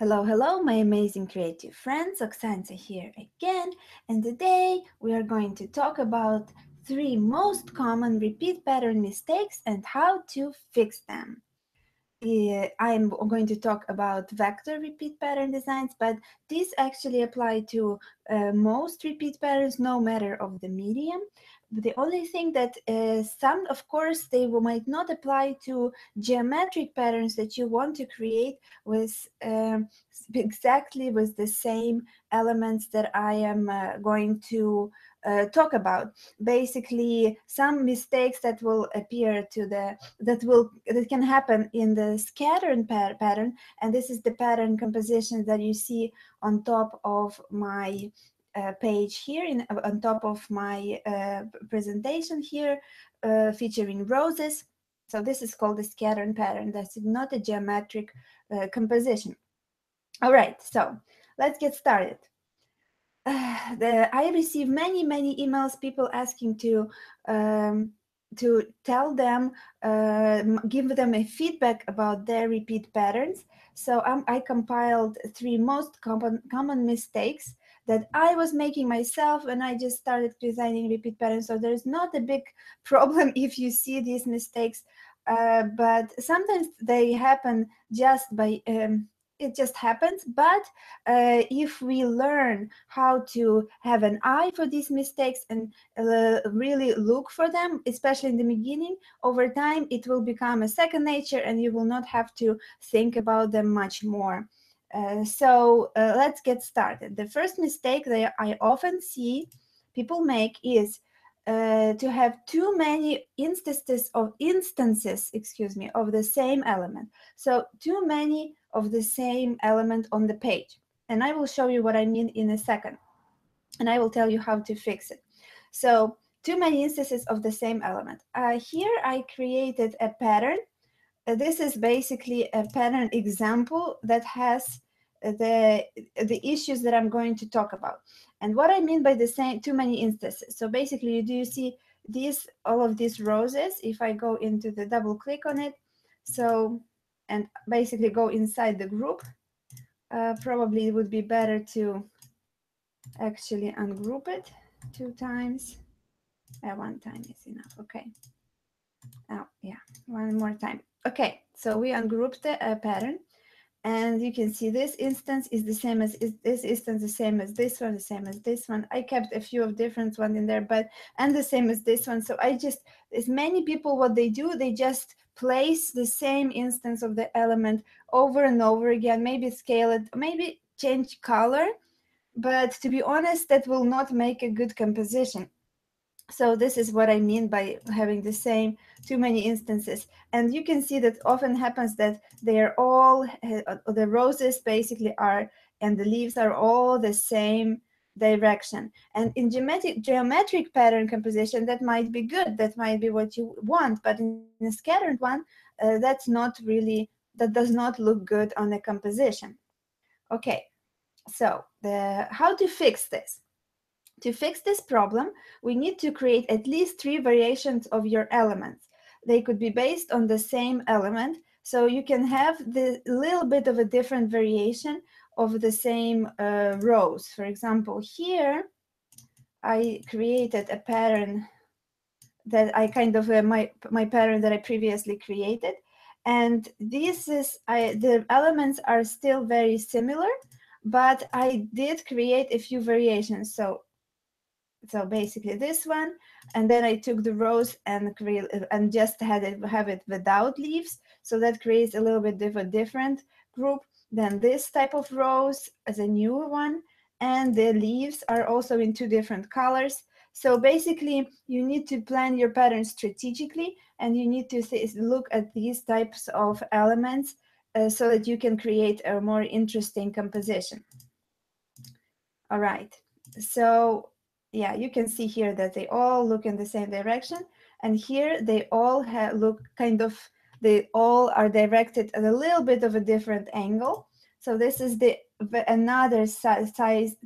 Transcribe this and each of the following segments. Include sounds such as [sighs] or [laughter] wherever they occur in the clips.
Hello, hello, my amazing creative friends. Oksana here again, and today we are going to talk about three most common repeat pattern mistakes and how to fix them. I'm going to talk about vector repeat pattern designs, but these actually apply to uh, most repeat patterns, no matter of the medium the only thing that uh, some, of course, they might not apply to geometric patterns that you want to create with um, exactly with the same elements that I am uh, going to uh, talk about. Basically, some mistakes that will appear to the that will that can happen in the scattered pa pattern, and this is the pattern composition that you see on top of my uh, page here in, on top of my uh, presentation here uh, featuring roses. So this is called the scattering pattern. That's not a geometric uh, composition. All right, so let's get started. Uh, [sighs] the, I receive many, many emails, people asking to um, to tell them, uh, give them a feedback about their repeat patterns. So um, I compiled three most common, common mistakes that I was making myself when I just started designing repeat patterns. So there's not a big [laughs] problem if you see these mistakes, uh, but sometimes they happen just by um, it just happens but uh, if we learn how to have an eye for these mistakes and uh, really look for them especially in the beginning over time it will become a second nature and you will not have to think about them much more uh, so uh, let's get started. The first mistake that I often see people make is uh, to have too many instances of instances, excuse me, of the same element. So too many of the same element on the page. And I will show you what I mean in a second. And I will tell you how to fix it. So too many instances of the same element. Uh, here I created a pattern. Uh, this is basically a pattern example that has the the issues that I'm going to talk about. And what I mean by the same too many instances. So basically, do you see these all of these roses? If I go into the double click on it, so and basically go inside the group, uh, probably it would be better to actually ungroup it two times. Uh, one time is enough. Okay. Oh yeah, one more time. Okay, so we ungrouped the uh, pattern and you can see this instance is the same as is this instance the same as this one the same as this one. I kept a few of different ones in there but and the same as this one. So i just as many people what they do they just place the same instance of the element over and over again. Maybe scale it maybe change color but to be honest that will not make a good composition so this is what I mean by having the same too many instances. And you can see that often happens that they are all, uh, the roses basically are, and the leaves are all the same direction. And in geometric, geometric pattern composition, that might be good. That might be what you want. But in a scattered one, uh, that's not really, that does not look good on a composition. Okay, so the how to fix this? To fix this problem, we need to create at least three variations of your elements. They could be based on the same element, so you can have the little bit of a different variation of the same uh, rose. For example, here I created a pattern that I kind of uh, my my pattern that I previously created, and this is I the elements are still very similar, but I did create a few variations. So so basically this one and then i took the rose and create and just had it have it without leaves. So that creates a little bit of a different group than this type of rose as a newer one. And the leaves are also in two different colors. So basically you need to plan your pattern strategically and you need to look at these types of elements uh, so that you can create a more interesting composition. All right. So yeah, you can see here that they all look in the same direction. And here they all have, look kind of, they all are directed at a little bit of a different angle. So this is the another size,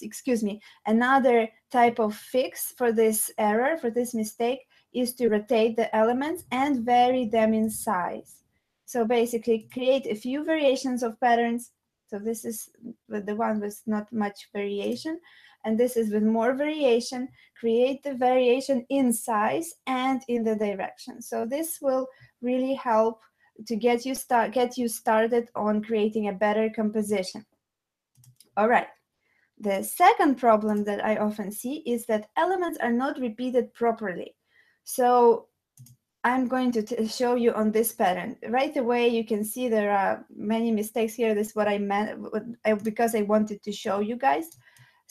excuse me, another type of fix for this error, for this mistake, is to rotate the elements and vary them in size. So basically create a few variations of patterns So this is the one with not much variation. And this is with more variation, create the variation in size and in the direction. So this will really help to get you start get you started on creating a better composition. All right. The second problem that I often see is that elements are not repeated properly. So I'm going to show you on this pattern. Right away, you can see there are many mistakes here. This is what I meant because I wanted to show you guys.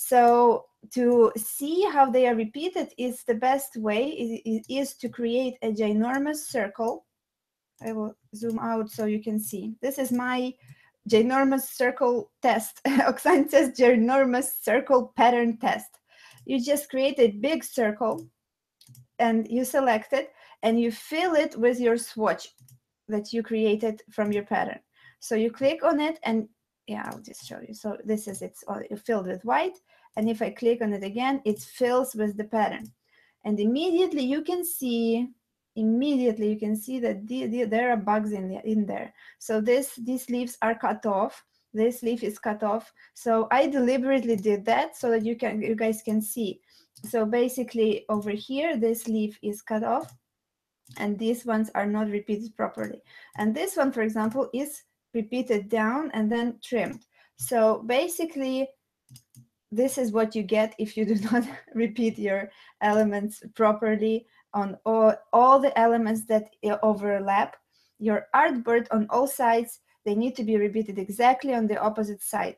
So to see how they are repeated is the best way is, is to create a ginormous circle. I will zoom out so you can see. This is my ginormous circle test. [laughs] Oksana says ginormous circle pattern test. You just create a big circle and you select it and you fill it with your swatch that you created from your pattern. So you click on it and yeah, I'll just show you. So this is it's uh, filled with white. And if I click on it again, it fills with the pattern. And immediately you can see, immediately you can see that the, the, there are bugs in, the, in there. So this these leaves are cut off. This leaf is cut off. So I deliberately did that so that you can you guys can see. So basically over here, this leaf is cut off and these ones are not repeated properly. And this one, for example, is repeated down and then trimmed. So basically, this is what you get if you do [laughs] not repeat your elements properly on all, all the elements that overlap. Your artboard on all sides, they need to be repeated exactly on the opposite side.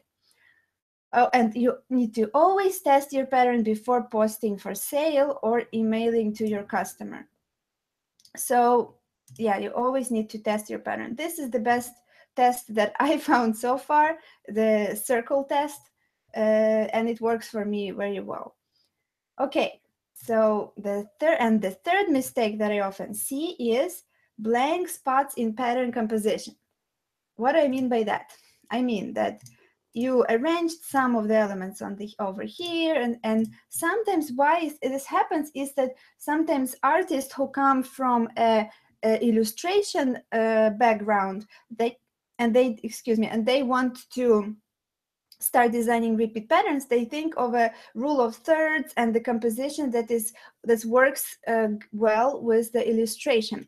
Oh, and you need to always test your pattern before posting for sale or emailing to your customer. So yeah, you always need to test your pattern. This is the best test that [laughs] I found so far, the circle test, uh, and it works for me very well. Okay, so the third and the third mistake that I often see is blank spots in pattern composition. What do I mean by that? I mean that you arranged some of the elements on the over here and and sometimes why this happens is that sometimes artists who come from a, a illustration uh, background they and they excuse me and they want to start designing repeat patterns they think of a rule of thirds and the composition that is that works uh, well with the illustration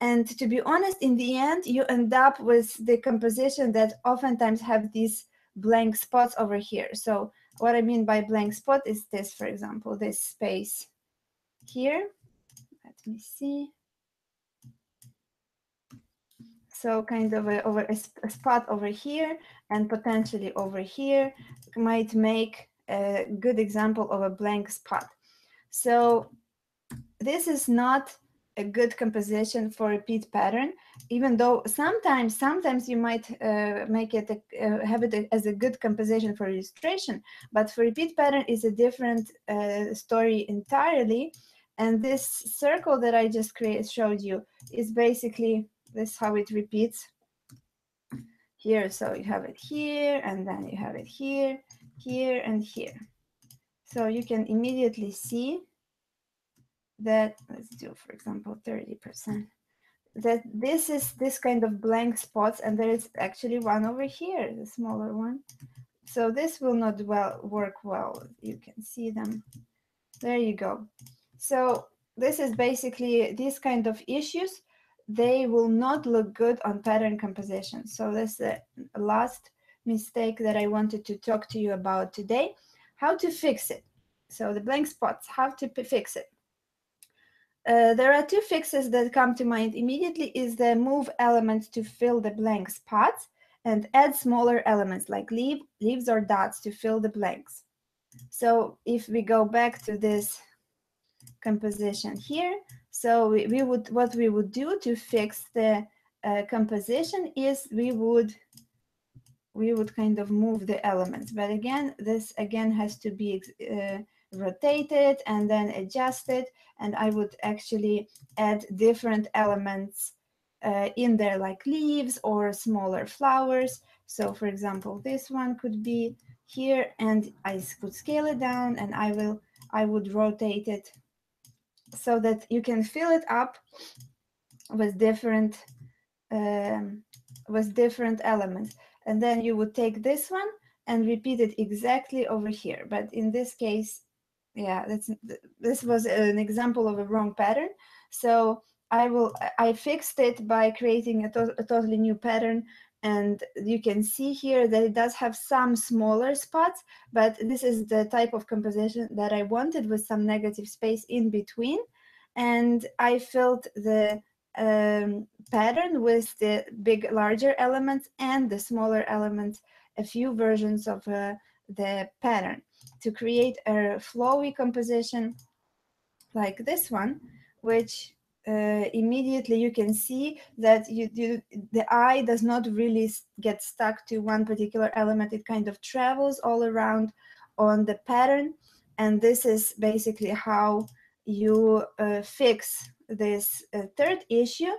and to be honest in the end you end up with the composition that oftentimes have these blank spots over here. So what I mean by blank spot is this, for example, this space here. Let me see. So kind of a, over a, a spot over here and potentially over here might make a good example of a blank spot. So this is not a good composition for repeat pattern even though sometimes sometimes you might uh, make it a, uh, have it as a good composition for illustration but for repeat pattern is a different uh, story entirely and this circle that i just created showed you is basically this how it repeats. Here so you have it here and then you have it here here and here. So you can immediately see that let's do for example 30 percent that this is this kind of blank spots and there is actually one over here the smaller one. So this will not well work well you can see them. There you go. So this is basically these kind of issues they will not look good on pattern composition. So this is the last mistake that i wanted to talk to you about today. How to fix it. So the blank spots how to fix it. Uh, there are two fixes that come to mind immediately is the move elements to fill the blank spots and add smaller elements like leaf, leaves or dots to fill the blanks. So if we go back to this composition here, so we, we would what we would do to fix the uh, composition is we would we would kind of move the elements. But again, this again has to be uh, rotate it and then adjust it and I would actually add different elements uh, in there like leaves or smaller flowers. So for example, this one could be here and I could scale it down and I will I would rotate it so that you can fill it up with different um, with different elements. and then you would take this one and repeat it exactly over here. But in this case, yeah, that's this was an example of a wrong pattern. So I will I fixed it by creating a, to a totally new pattern and you can see here that it does have some smaller spots, but this is the type of composition that I wanted with some negative space in between. And I filled the um, pattern with the big, larger elements and the smaller elements, a few versions of uh, the pattern to create a flowy composition like this one, which uh, immediately you can see that you, you, the eye does not really get stuck to one particular element. It kind of travels all around on the pattern. And this is basically how you uh, fix this uh, third issue,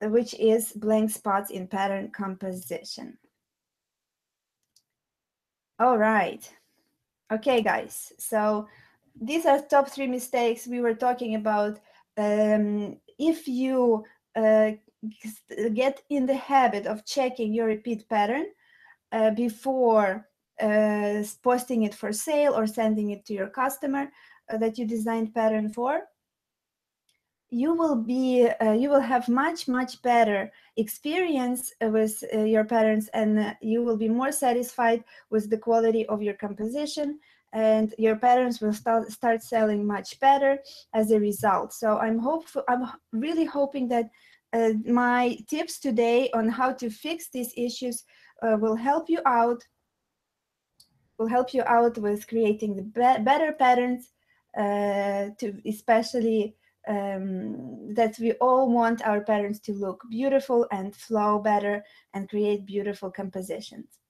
which is blank spots in pattern composition. All right. Okay, guys. So these are top three mistakes we were talking about um, if you uh, get in the habit of checking your repeat pattern uh, before uh, posting it for sale or sending it to your customer uh, that you designed pattern for, you will be uh, you will have much much better experience with uh, your patterns and you will be more satisfied with the quality of your composition and your patterns will start start selling much better as a result. So I'm hopeful. I'm really hoping that uh, my tips today on how to fix these issues uh, will help you out. Will help you out with creating the be better patterns. Uh, to especially um, that we all want our patterns to look beautiful and flow better and create beautiful compositions.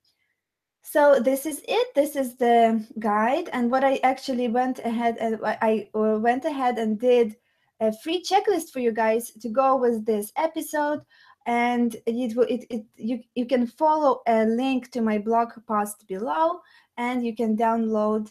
So this is it. This is the guide. And what I actually went ahead and I uh, went ahead and did a free checklist for you guys to go with this episode. And it will it, it you you can follow a link to my blog post below and you can download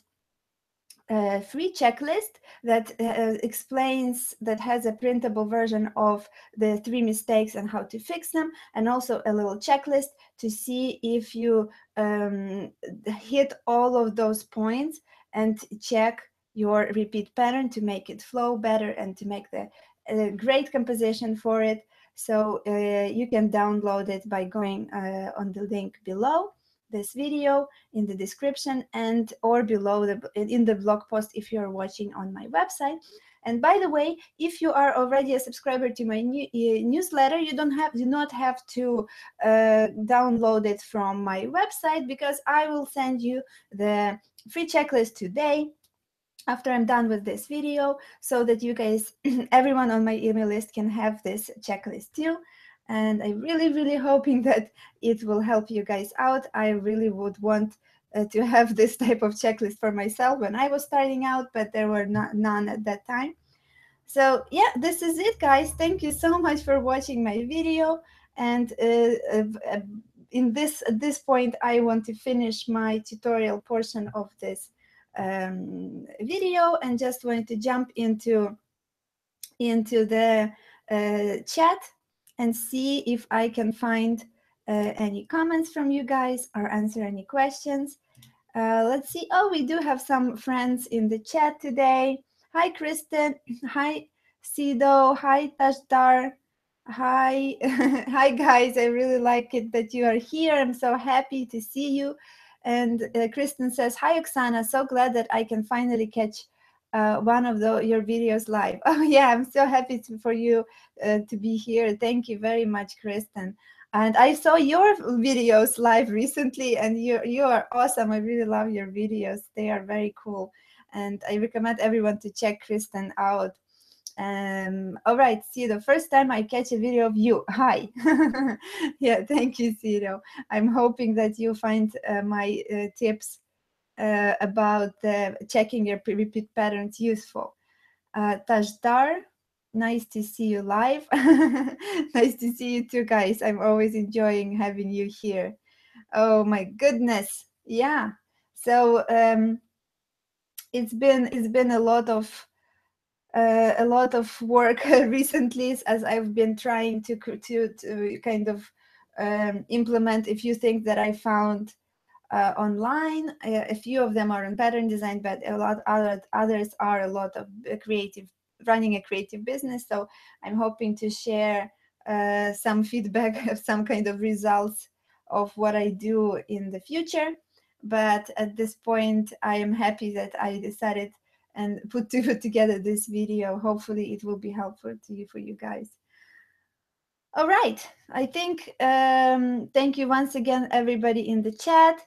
a free checklist that uh, explains that has a printable version of the three mistakes and how to fix them and also a little checklist to see if you um, hit all of those points and check your repeat pattern to make it flow better and to make the a great composition for it. So uh, you can download it by going uh, on the link below this video in the description and or below the in the blog post if you're watching on my website. And by the way, if you are already a subscriber to my new, uh, newsletter, you don't have do not have to uh, download it from my website because I will send you the free checklist today after I'm done with this video so that you guys, [clears throat] everyone on my email list can have this checklist too and I'm really, really hoping [laughs] that it will help you guys out. I really would want uh, to [laughs] have this type of checklist for myself when I was starting out, but there were not, none at that time. So yeah, this is it, guys. Thank you so much for watching my video. And uh, uh, in this at this point, I want to finish my tutorial portion of this um, video and just want to jump into into the uh, chat and see if I can find uh, any comments from you guys or answer any questions. Uh, let's see. Oh, we do have some friends in the chat today. Hi, Kristen. [clears throat] Hi, Sido. Hi, Tashdar. Hi. [laughs] Hi, guys. I really like it that you are here. I'm so happy to see you. And uh, Kristen says, Hi, Oksana. So glad that I can finally catch uh, one of the, your videos live. [laughs] Oh yeah, I'm so happy to, for you uh, to be here. Thank you very much, Kristen. And I saw your videos live recently, and you you are awesome. I really love your videos. They are very cool, and I recommend everyone to check Kristen out. Um, all right, the first time I catch a video of you. Hi. [laughs] yeah, thank you, Ciro. I'm hoping that you find uh, my uh, tips uh, about checking your repeat patterns useful. Uh, Tajdar, nice to see you live. [laughs] nice to see you too, guys. I'm always enjoying having you here. Oh my goodness, yeah. So um, it's been it's been a lot of uh, a lot of work [laughs] recently as I've been trying to to to kind of um, implement a few things that I found uh, online. Uh, a few of them are in pattern design, but a lot other others are a lot of creative, running a creative business. So I'm hoping to share uh, some [laughs] feedback of some kind of results of what I do in the future. But at this point, I am happy that I decided and put, [laughs] put together this video. Hopefully it will be helpful to you for you guys. All right, I think, um, thank you once again, everybody in the chat.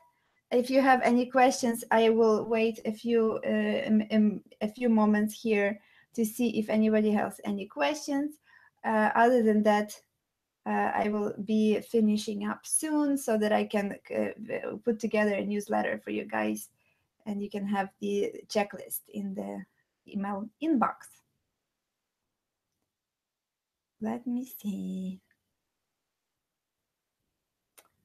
If you have any questions, I will wait a few, uh, um, um, a few moments here to see if anybody has any questions. Uh, other than that, uh, I will be finishing up soon so that I can uh, put together a newsletter for you guys and you can have the checklist in the email inbox. Let me see.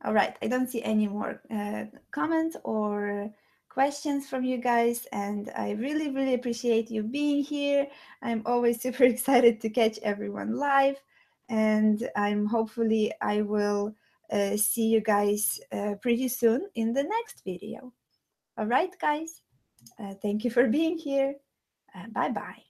All right, I don't see any more uh, comments or questions from you guys, and I really, really appreciate you being here. I'm always [laughs] super excited to catch everyone live, and I'm hopefully I will uh, see you guys uh, pretty soon in the next video. All right, guys, uh, thank you for being here. Uh, bye-bye.